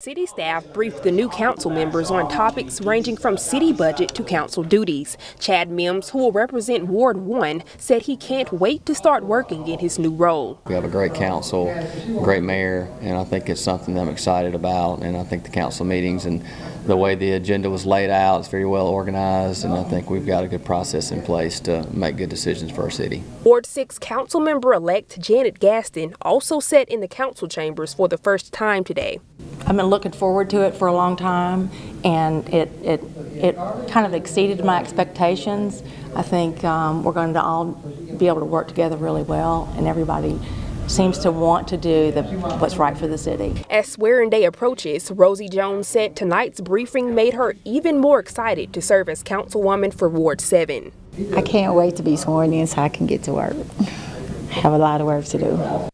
City staff briefed the new council members on topics ranging from city budget to council duties. Chad Mims, who will represent Ward 1, said he can't wait to start working in his new role. We have a great council, great mayor, and I think it's something that I'm excited about. And I think the council meetings and the way the agenda was laid out is very well organized, and I think we've got a good process in place to make good decisions for our city. Ward 6 council member elect Janet Gaston also sat in the council chambers for the first time today. I've been looking forward to it for a long time, and it it it kind of exceeded my expectations. I think um, we're going to all be able to work together really well, and everybody seems to want to do the, what's right for the city. As swearing day approaches, Rosie Jones said tonight's briefing made her even more excited to serve as councilwoman for Ward 7. I can't wait to be sworn in so I can get to work. I have a lot of work to do.